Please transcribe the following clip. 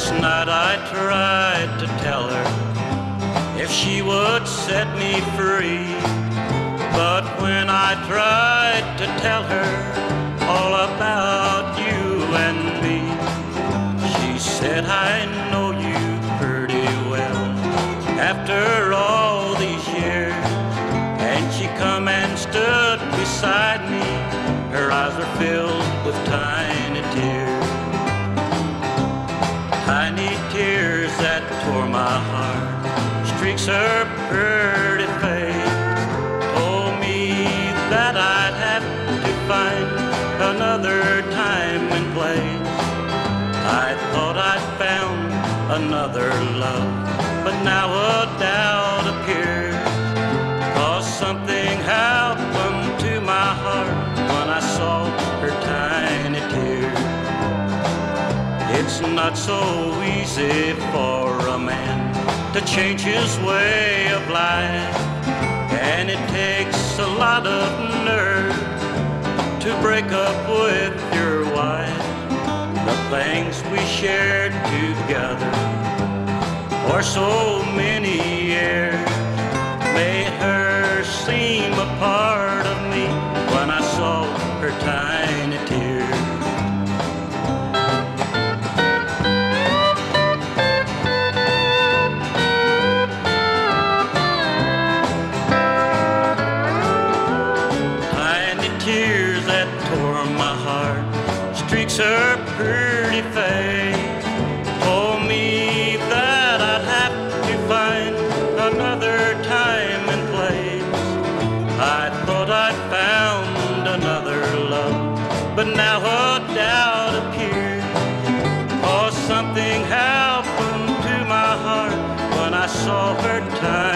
Last night I tried to tell her if she would set me free. But when I tried to tell her all about you and me, she said, I know you pretty well after all these years. And she come and stood beside me, her eyes were filled with time. My heart. Streaks her pretty face. Told me that I'd have to find another time and place. I thought I'd found another love, but now a doubt appears. Cause something happened to my heart when I saw her tiny tears. It's not so easy for man to change his way of life, and it takes a lot of nerve to break up with your wife. The things we shared together for so many my heart streaks her pretty face. Told me that I'd have to find another time and place. I thought I'd found another love, but now a doubt appears. Or oh, something happened to my heart when I saw her time.